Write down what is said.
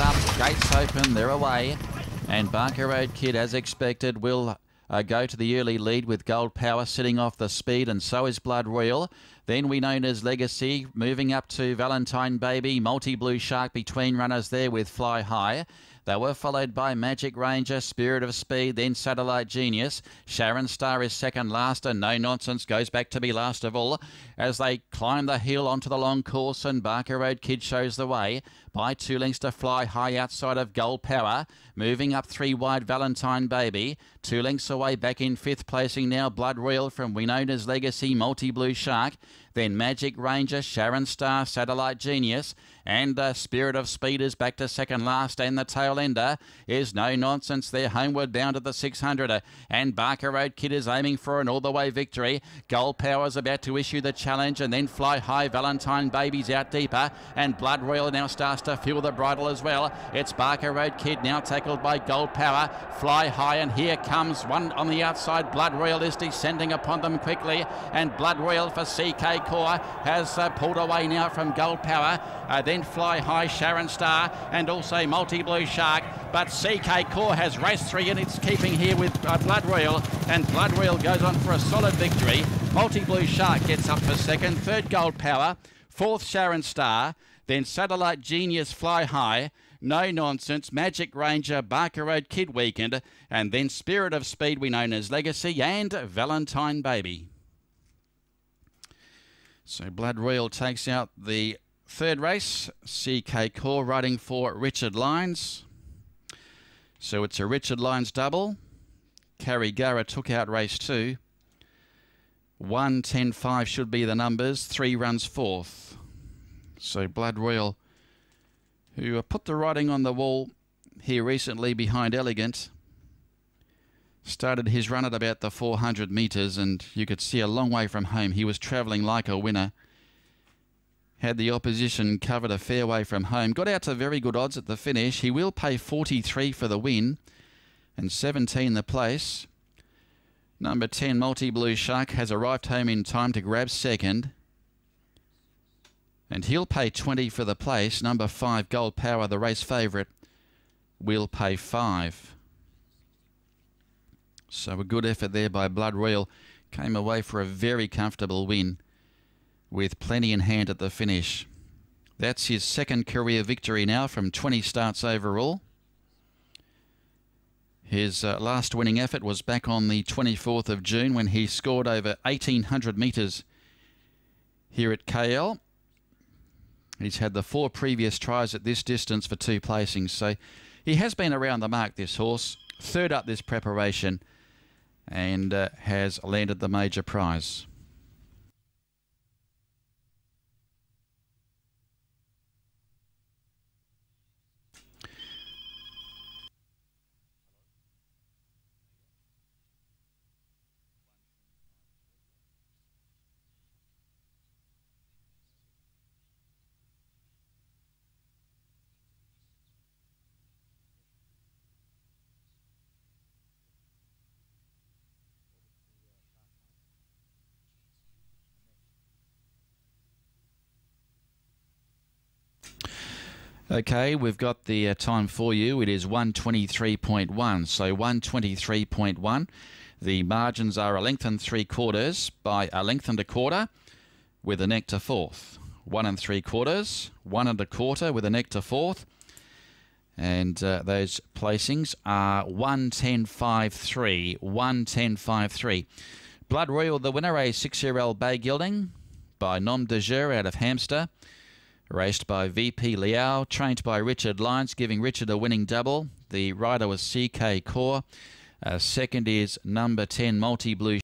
up, gates open, they're away. And Barker Road Kid, as expected, will uh, go to the early lead with Gold Power sitting off the speed, and so is Blood Royal. Then Winona's Legacy, moving up to Valentine Baby, Multi Blue Shark between runners there with Fly High. They were followed by Magic Ranger, Spirit of Speed, then Satellite Genius. Sharon Star is second last, and No Nonsense goes back to be last of all as they climb the hill onto the long course, and Barker Road Kid shows the way by two lengths to fly high outside of Gold Power. Moving up three wide, Valentine Baby. Two lengths away, back in fifth placing now, Blood Royal from Winona's Legacy, Multi Blue Shark. Then Magic Ranger, Sharon Star, Satellite Genius, and uh, Spirit of Speed is back to second last, and the tail ender is no nonsense. They're homeward bound to the 600, and Barker Road Kid is aiming for an all the way victory. Gold Power is about to issue the challenge, and then Fly High, Valentine Babies out deeper, and Blood Royal now starts to feel the bridle as well. It's Barker Road Kid now tackled by Gold Power, Fly High, and here comes one on the outside. Blood Royal is descending upon them quickly, and Blood Royal for CK Core has uh, pulled away now from Gold Power. Uh, then Fly High, Sharon Star, and also Multi Blue Shark. But CK Core has raced three in its keeping here with uh, Blood Royal, and Blood Royal goes on for a solid victory. Multi Blue Shark gets up for second, third Gold Power, fourth Sharon Star, then Satellite Genius Fly High. No Nonsense, Magic Ranger, Barker Road Kid Weekend, and then Spirit of Speed, Winona's Legacy, and Valentine Baby. So Blood Royal takes out the third race. CK Core riding for Richard Lines. So it's a Richard Lines double. Carrie Gara took out race two. 1 10 5 should be the numbers. Three runs fourth. So Blood Royal, who put the writing on the wall here recently behind Elegant, Started his run at about the 400 metres, and you could see a long way from home. He was travelling like a winner. Had the opposition covered a fair way from home. Got out to very good odds at the finish. He will pay 43 for the win and 17 the place. Number 10, Multi Blue Shark, has arrived home in time to grab second. And he'll pay 20 for the place. Number 5, Gold Power, the race favourite, will pay 5. So a good effort there by Blood Royal. Came away for a very comfortable win with plenty in hand at the finish. That's his second career victory now from 20 starts overall. His uh, last winning effort was back on the 24th of June when he scored over 1800 metres here at KL. He's had the four previous tries at this distance for two placings, so he has been around the mark, this horse. Third up this preparation and uh, has landed the major prize. Okay, we've got the uh, time for you. It is 123.1. So 123.1. The margins are a length and three quarters by a length and a quarter with a neck to fourth. One and three quarters, one and a quarter with a neck to fourth. And uh, those placings are 110.53, 110.53. Blood Royal, the winner, a six-year-old bay gelding by Nom de Jure out of Hamster. Raced by VP Liao, trained by Richard Lyons, giving Richard a winning double. The rider was CK Core. Uh, second is number 10 Multi Blue